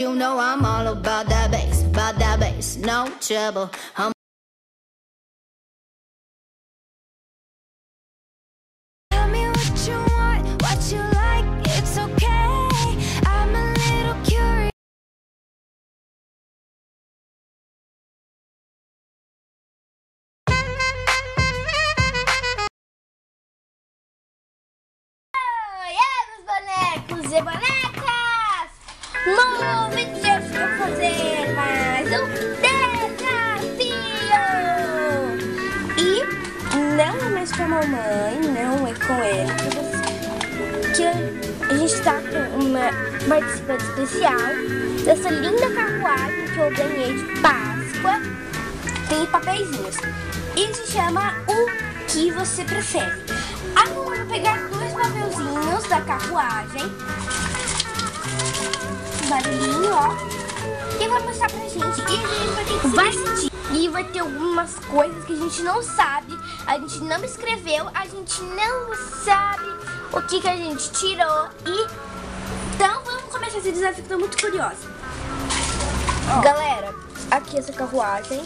You know I'm all about that bass, about that bass, no trouble. I'm Tell me what you want, what you like, it's okay. I'm a little curious. Oh, e bonecas! Participante especial dessa linda carruagem que eu ganhei de Páscoa. Tem papeizinhos. E se chama O Que Você Prefere. Agora eu vou pegar dois papelzinhos da carruagem. Um barulhinho, ó. E vai mostrar pra gente. E a gente vai ter que vai vestir. E vai ter algumas coisas que a gente não sabe. A gente não escreveu. A gente não sabe o que, que a gente tirou. E então vamos começar esse desafio que eu tô muito curiosa. Galera, aqui essa carruagem.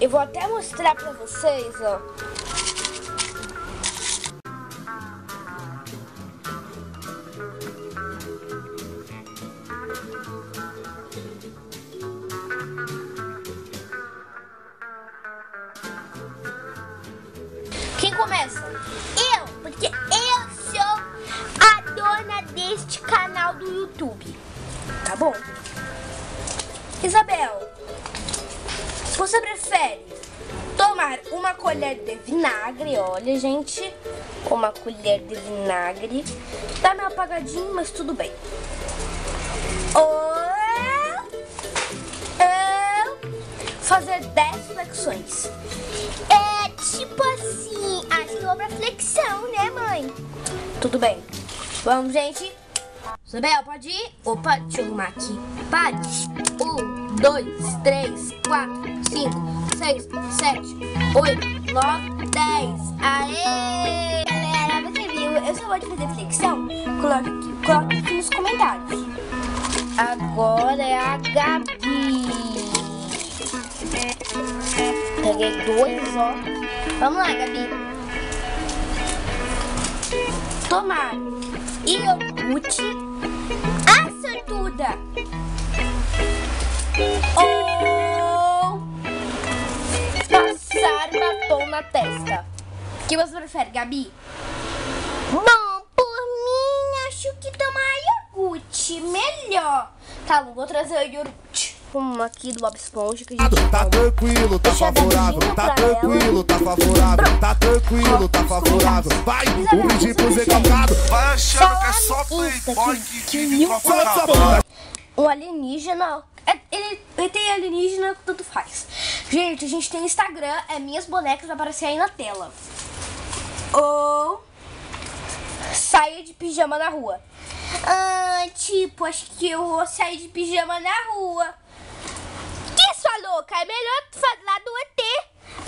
Eu vou até mostrar pra vocês, ó. Quem começa? YouTube. Tá bom? Isabel, você prefere tomar uma colher de vinagre? Olha, gente, uma colher de vinagre. Tá meio apagadinho, mas tudo bem. Ou fazer 10 flexões. É tipo assim, acho que vou pra flexão, né, mãe? Tudo bem. Vamos, gente. Isabel, pode ir? Opa, deixa eu arrumar aqui. Pare. Um, dois, três, quatro, cinco, seis, sete, oito, nove, dez. Aê! Galera, você viu? Eu só vou de fazer flexão. Coloque aqui, coloque aqui nos comentários. Agora é a Gabi. Peguei dois, ó. Vamos lá, Gabi. Tomar iogurte. Ah, sortuda! Ou passar batom na testa. O que você prefere, Gabi? Bom, por mim, acho que tomar iogurte melhor. Tá vou trazer o iogurte. Uma aqui do Bob Esponja que a gente Tá tranquilo, tá Deixa eu dar favorável, tá tranquilo, tá favorável, tá tranquilo, tá favorável. Vai, um brinde pro Zé Calcado. Vai achando que é só playboy que- vive com um alienígena. É, Ele, ele tem alienígena, tudo faz. Gente, a gente tem Instagram, é minhas bonecas, vai aparecer aí na tela. Ou sair de pijama na rua. Ah, tipo, acho que eu vou sair de pijama na rua. Louca? É melhor falar lá do ET.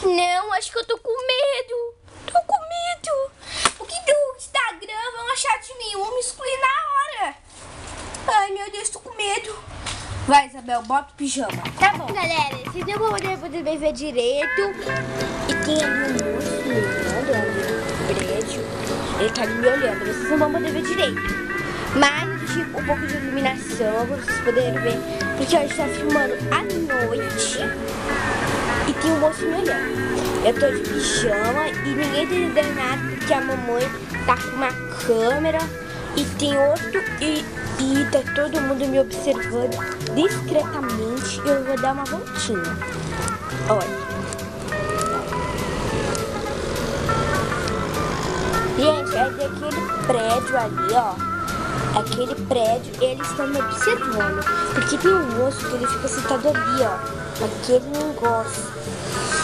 Não, acho que eu tô com medo. Tô com medo. O que do Instagram vão achar de mim? Vão me excluir na hora. Ai, meu Deus, tô com medo. Vai, Isabel, bota o pijama. Tá bom. Galera, vocês não vão poder, ver direito. E tem ali um moço me olhando ali no prédio. Ele tá ali me olhando, vocês não vão poder ver direito. Mas deixei um pouco de iluminação vocês poderem ver. Porque a gente tá filmando à noite. E tem um moço me olhando. Eu tô de pijama e ninguém tá entendendo nada porque a mamãe tá com uma câmera e tem outro e, e tá todo mundo me observando discretamente. Eu vou dar uma voltinha. Olha. Gente, é daquele prédio ali, ó. Aquele prédio, eles estão me observando. Porque tem um moço que ele fica sentado ali, ó. Naquele negócio.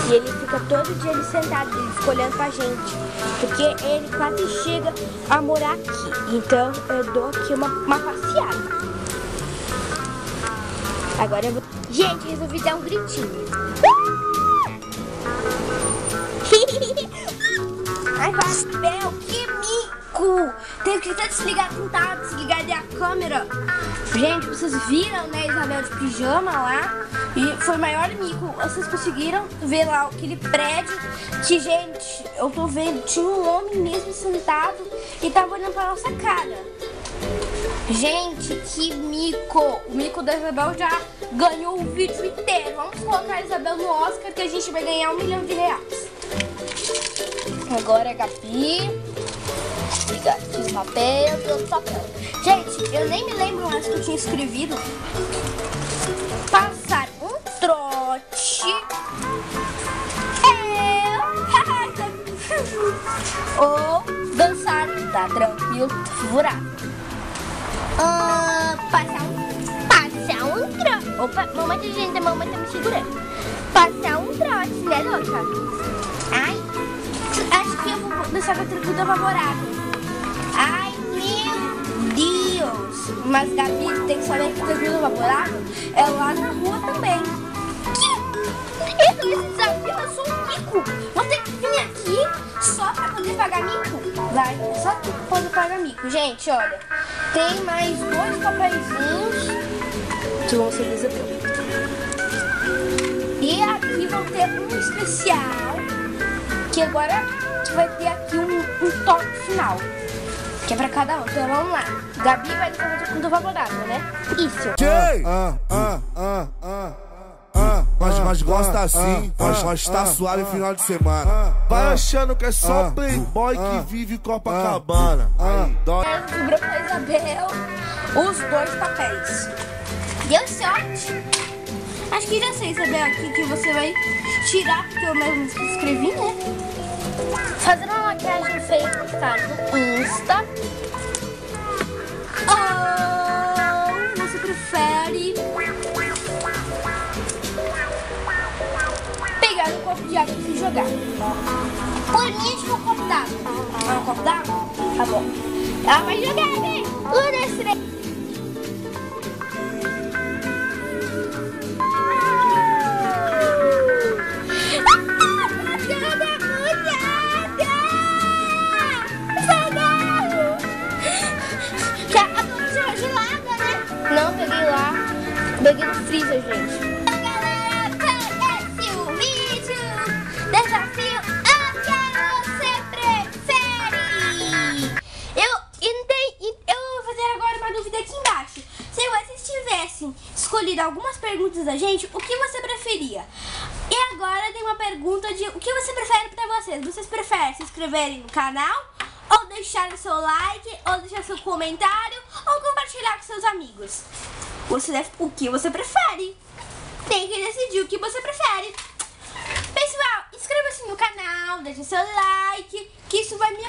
E ele fica todo dia ali sentado, ele fica olhando pra gente. Porque ele quase chega a morar aqui. Então eu dou aqui uma, uma passeada. Agora eu vou. Gente, resolvi dar um gritinho. Ai, papel, que Tem que até desligar, tentar desligar ali a câmera. Gente, vocês viram, né, Isabel de pijama lá? E foi o maior mico. Vocês conseguiram ver lá aquele prédio que, gente, eu tô vendo, tinha um homem mesmo sentado e tava olhando pra nossa cara. Gente, que mico! O mico da Isabel já ganhou o vídeo inteiro. Vamos colocar a Isabel no Oscar que a gente vai ganhar um milhão de reais. Agora é Gabi. Liga o papel, todo papel. Gente, eu nem me lembro mais que eu tinha escrevido. Passar um trote. Eu. Ou dançar, tá tranquilo, favorável. Ah, passar um. Passar um trote. Opa, mamãe tá gente, mamãe tá me segurando. Passar um trote, né, louca? Ai, acho que eu vou com a tributa favorável. Mas Gabi, tem que saber que o tributa favorável é lá na rua também. Que? Então esse desafio eu sou um mico. Vou ter que vir aqui só pra poder pagar mico? Vai, só tu que pode pagar mico. Gente, olha, tem mais dois papeizinhos que vão ser desafios. E aqui vão ter um especial que agora vai ter aqui um, um toque final. Que é pra cada um. Então vamos lá. Gabi vai fazer com do favorável, né? Isso. Jay! Ah, ah, ah, ah, ah, mas, mas gosta assim, mas, mas tá suave final de semana. Vai achando que é só Ah, playboy ah, que vive em Copacabana. Aí, dói. Pra Isabel os dois papéis. Deu sorte. Acho que já sei, Isabel, aqui que você vai tirar, porque eu mesmo escrevi, né? Fazer uma maquiagem tá no Insta. Ou você prefere pegar um copo de água e jogar? Por é um copo d'água. É um copo d'água? Tá bom. Ela vai jogar, né? Um, dois, três. Vocês tivessem escolhido algumas perguntas da gente, o que você preferia? E agora tem uma pergunta de o que você prefere pra vocês? Vocês preferem se inscreverem no canal? Ou deixar o seu like? Ou deixar seu comentário? Ou compartilhar com seus amigos? Você deve, o que você prefere? Tem que decidir o que você prefere. Pessoal, inscreva-se no canal, deixe seu like, que isso vai me